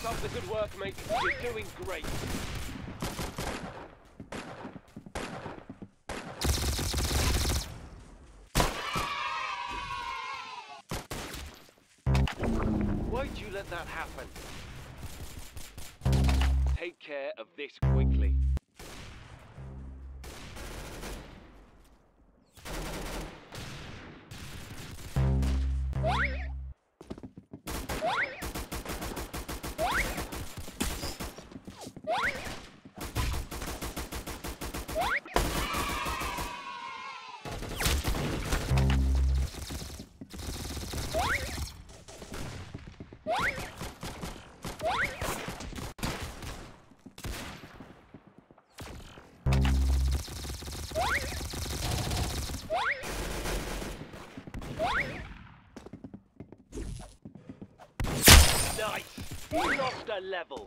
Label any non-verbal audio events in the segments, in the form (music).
Keep up the good work, mate. You're doing great. Why'd you let that happen? Take care of this quickly. Nice! You lost a level.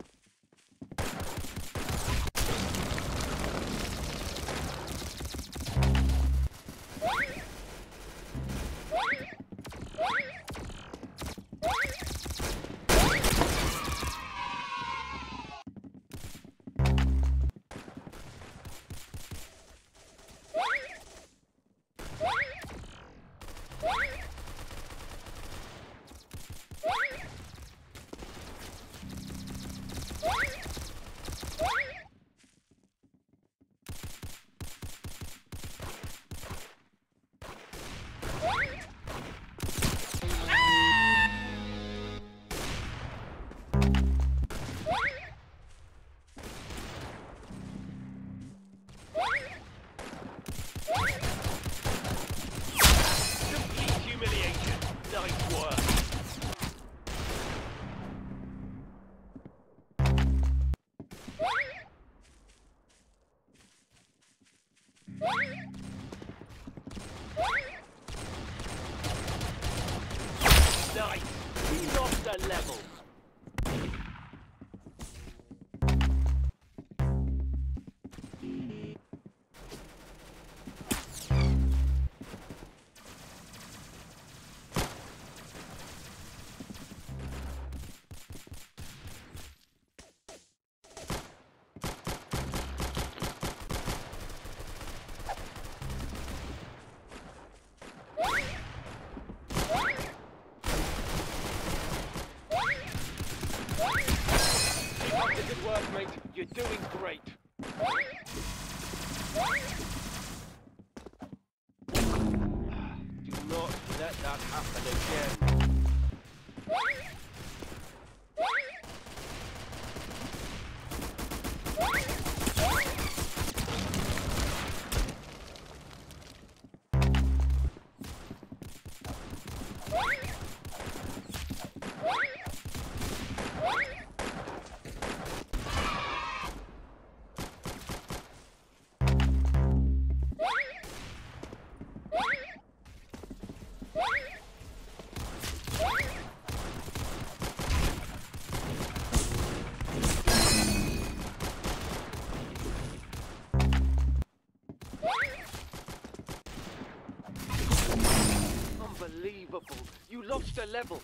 Nice work. Nice. You lost a level. You're doing great. (sighs) Do not let that happen again. Unbelievable. You lost a level.